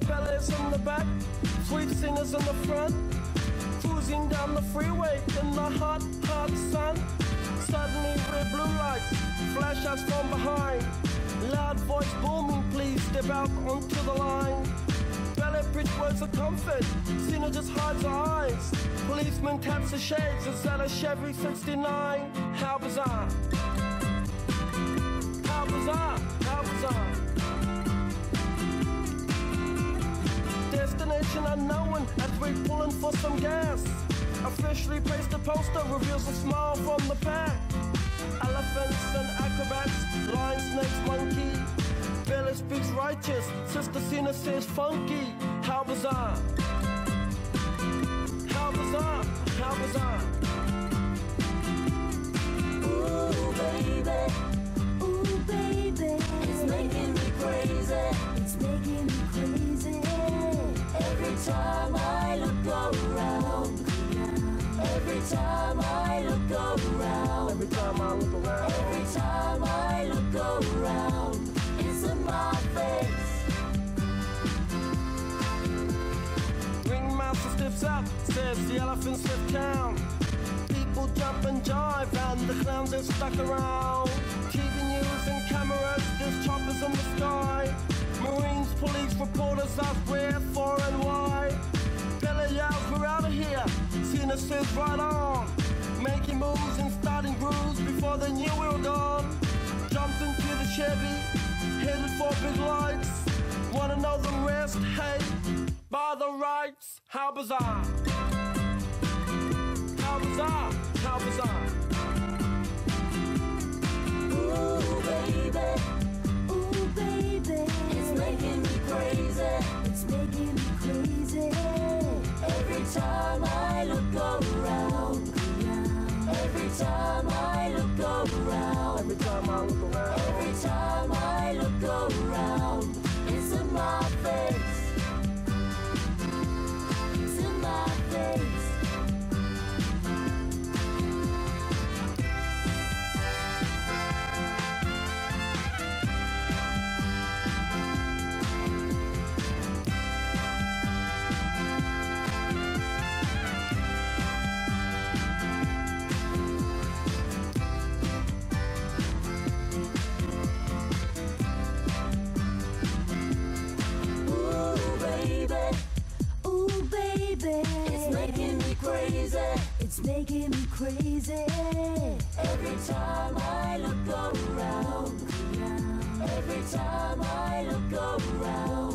Bellies in the back, sweet singers in the front. Cruising down the freeway in the hot, hot sun. Suddenly red blue lights flash us from behind. Loud voice booming, please step out onto the line. Ballet bridge words of comfort, Cena just hides her eyes. Policeman taps the shades, is that a Chevy 69? How bizarre! Destination unknown as we're pulling for some gas. Officially placed a poster reveals a smile from the pack. Elephants and acrobats, lion, snakes, monkey. Billy speaks righteous, Sister Cena says funky. How bizarre! Ringmaster steps up, says the elephants left town. People jump and jive, and the clowns are stuck around. TV news and cameras, there's choppers in the sky. Marines, police, reporters ask where, for, and why. Bella yells, we're out of here. Cena says, right on. Making moves and starting grooves before they knew we were gone. Jumped into the Chevy, headed for big lights. Wanna know the rest? Hey, by the rights, how bizarre! How bizarre! How bizarre! Ooh, baby. Ooh, baby. It's making me crazy. It's making me crazy. Every time I look around. Every time I It's making me crazy. Every time I look around. Every time I look around.